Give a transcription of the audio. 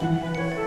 Música